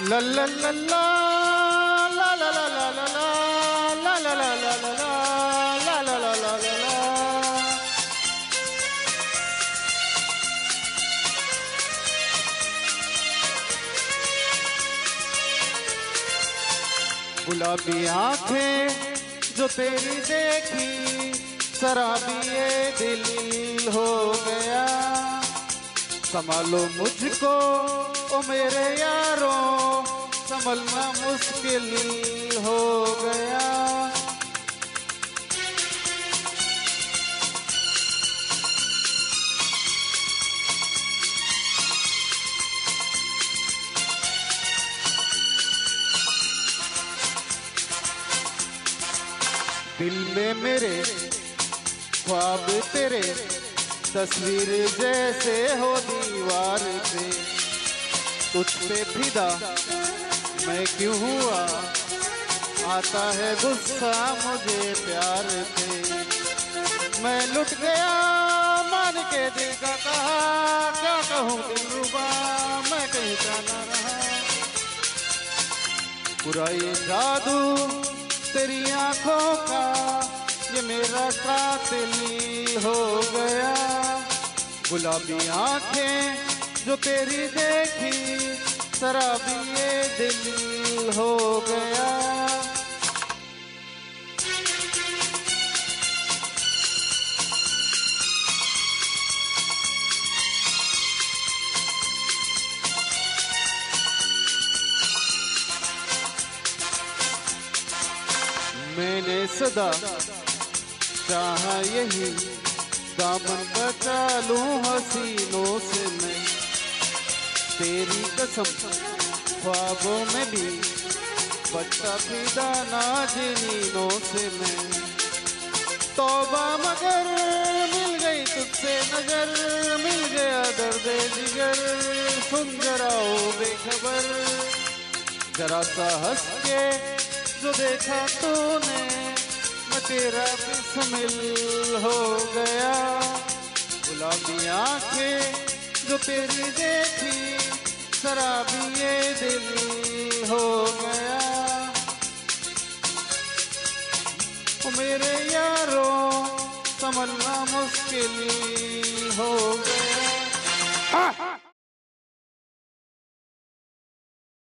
La la la la la la la la la la la la la la la la la la la la गुलाबी आँखें जो तेरी देखी शराबी दिल हो गया संभालो मुझको ओ मेरे यारों संभलना मुश्किल हो गया। दिल में मेरे ख्वाब तेरे तस्वीर जैसे हो दीवार पे। तुझ पे फिदा, मैं क्यों हुआ? आता है गुस्सा मुझे प्यार पे। मैं लुट गया, मान के दिल का कहा, क्या कहूँ दिल रुबा? मैं कहीं जाना रहा। पूरा ये जादू तेरी आँखों का, ये मेरा कातिल हो गया। गुलाबी आँखें जो तेरी देखी शराबी ये दिल हो गया। मैंने सदा चाहा यही दामन बचा लूँ हसीनों से मैं। तेरी कसम ख्वाबों में भी बच्चा फिदा नाजनीनों से मैं। तौबा मगर मिल गई तुझसे नज़र, मिल गया दर्द जिगर। सुन जरा ओ बेखबर, जरा सा हंस के जो देखा तूने। तेरा बिस्मिल हो गया। गुलाबी आँखें जो तेरी देखी, शराबी ये दिल हो गया। ओ मेरे यारों समझना मुश्किल